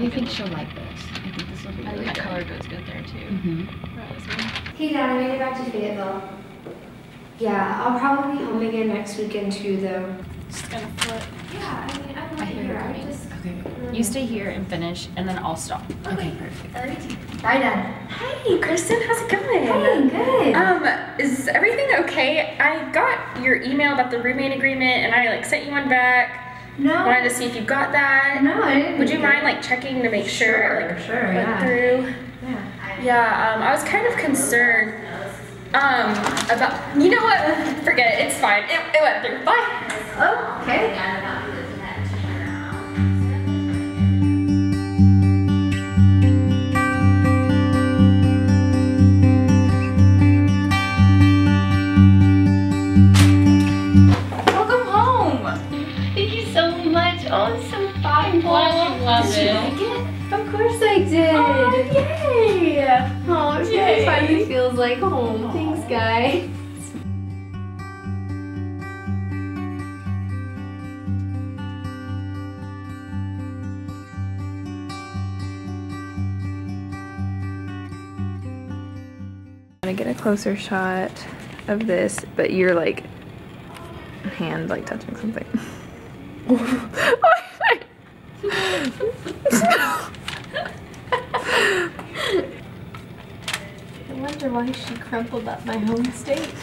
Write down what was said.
I think she'll like this. I think this will be I really think good. color goes good there too. Mm-hmm. Raspberry. Hey Dad, I made it back to Fayetteville. Yeah, I'll probably be home again next weekend too though. Just gonna flip. Yeah, I mean, I I love hear it here. I just. Okay. You stay here and finish, and then I'll stop. Okay, perfect. Bye, Dad. Hey, Kristen, how's it going? Hey, good. Um, is everything okay? I got your email about the roommate agreement and I like sent you one back. No. Wanted to see if you got that. No, I didn't. Would you mind like checking to make sure, it, like Sure, went yeah. through? Yeah. Yeah, um, I was kind of concerned um, about, you know what? Forget it, it's fine. It, it went through. Bye. Oh, okay. It's so thoughtful. glad you loved did you like it? Of course I did. Oh, yay! Oh, it Yay. finally feels like home. Thanks, guy. I'm gonna get a closer shot of this, but you're like hand like touching something. I wonder why she crumpled up my home state.